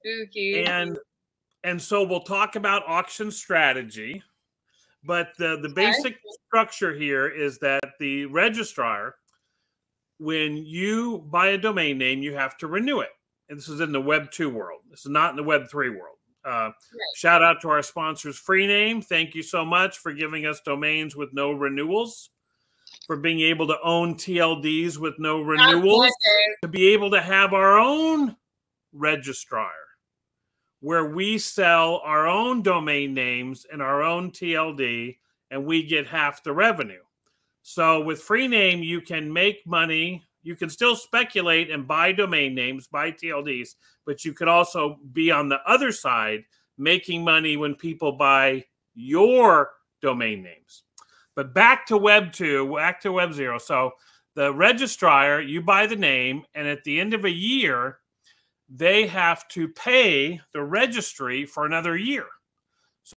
Spooky. And and so we'll talk about auction strategy. But the, the basic structure here is that the registrar, when you buy a domain name, you have to renew it. And this is in the Web 2 world. This is not in the Web 3 world. Uh, right. Shout out to our sponsors, Freename. Thank you so much for giving us domains with no renewals, for being able to own TLDs with no renewals, to be able to have our own registrar where we sell our own domain names and our own TLD, and we get half the revenue. So with Freename, you can make money. You can still speculate and buy domain names, buy TLDs, but you could also be on the other side making money when people buy your domain names. But back to Web 2, back to Web 0. So the registrar, you buy the name, and at the end of a year, they have to pay the registry for another year.